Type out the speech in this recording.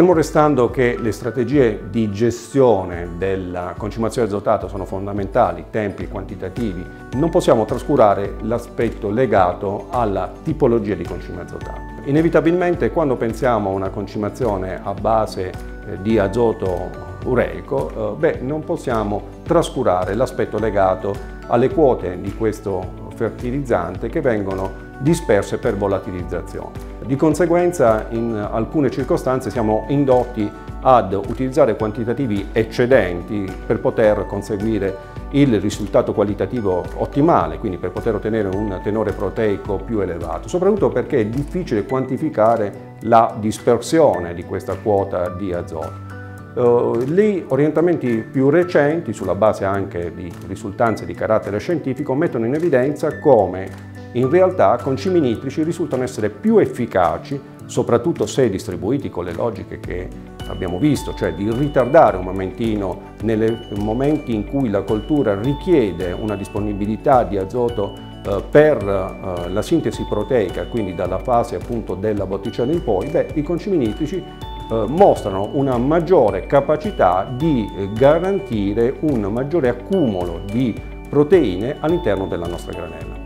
Fermo restando che le strategie di gestione della concimazione azotata sono fondamentali, tempi quantitativi, non possiamo trascurare l'aspetto legato alla tipologia di concime azotato. Inevitabilmente quando pensiamo a una concimazione a base eh, di azoto ureico, eh, beh, non possiamo trascurare l'aspetto legato alle quote di questo fertilizzante che vengono disperse per volatilizzazione. Di conseguenza in alcune circostanze siamo indotti ad utilizzare quantitativi eccedenti per poter conseguire il risultato qualitativo ottimale, quindi per poter ottenere un tenore proteico più elevato, soprattutto perché è difficile quantificare la dispersione di questa quota di azoto. Uh, gli orientamenti più recenti, sulla base anche di risultanze di carattere scientifico, mettono in evidenza come in realtà concimi nitrici risultano essere più efficaci, soprattutto se distribuiti con le logiche che abbiamo visto, cioè di ritardare un momentino nei momenti in cui la coltura richiede una disponibilità di azoto eh, per eh, la sintesi proteica, quindi dalla fase appunto della botticella in poi, beh, i concimi nitrici eh, mostrano una maggiore capacità di garantire un maggiore accumulo di proteine all'interno della nostra granella.